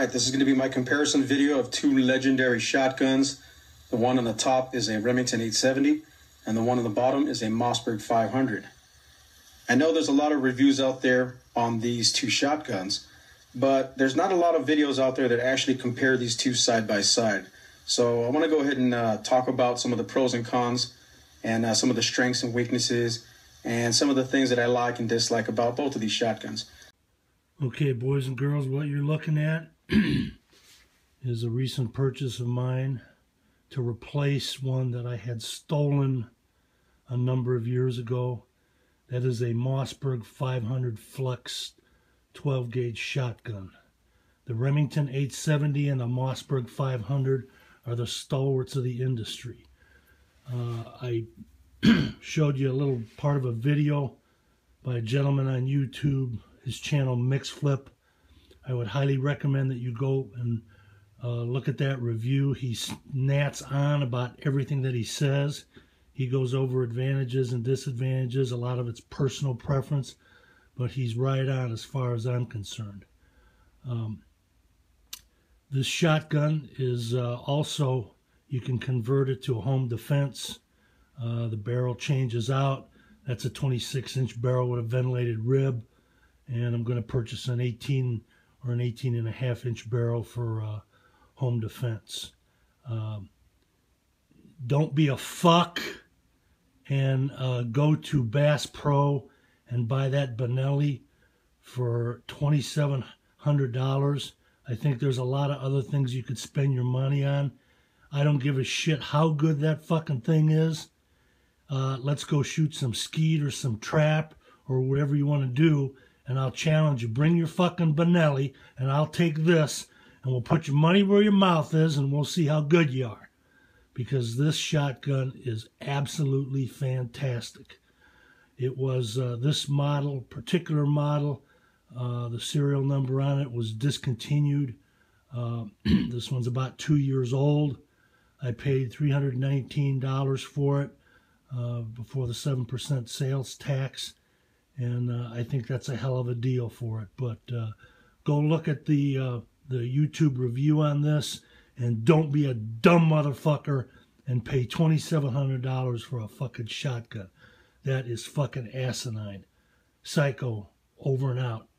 right, this is going to be my comparison video of two legendary shotguns. The one on the top is a Remington 870, and the one on the bottom is a Mossberg 500. I know there's a lot of reviews out there on these two shotguns, but there's not a lot of videos out there that actually compare these two side by side. So I want to go ahead and uh, talk about some of the pros and cons, and uh, some of the strengths and weaknesses, and some of the things that I like and dislike about both of these shotguns. Okay, boys and girls, what you're looking at is a recent purchase of mine to replace one that I had stolen a number of years ago. That is a Mossberg 500 Flex 12 gauge shotgun. The Remington 870 and the Mossberg 500 are the stalwarts of the industry. Uh, I showed you a little part of a video by a gentleman on YouTube his channel Mix Flip. I would highly recommend that you go and uh, look at that review. He nats on about everything that he says. He goes over advantages and disadvantages. A lot of it's personal preference, but he's right on as far as I'm concerned. Um, this shotgun is uh, also, you can convert it to a home defense. Uh, the barrel changes out. That's a 26 inch barrel with a ventilated rib and I'm going to purchase an 18 or an 18 and a half inch barrel for uh, home defense. Um, don't be a fuck and uh, go to Bass Pro and buy that Benelli for $2,700. I think there's a lot of other things you could spend your money on. I don't give a shit how good that fucking thing is. Uh, let's go shoot some skeet or some trap or whatever you want to do and I'll challenge you. Bring your fucking Benelli, and I'll take this, and we'll put your money where your mouth is, and we'll see how good you are. Because this shotgun is absolutely fantastic. It was uh, this model, particular model, uh, the serial number on it was discontinued. Uh, this one's about two years old. I paid $319 for it uh, before the 7% sales tax and uh, I think that's a hell of a deal for it. But uh, go look at the uh, the YouTube review on this, and don't be a dumb motherfucker and pay twenty seven hundred dollars for a fucking shotgun. That is fucking asinine. Psycho. Over and out.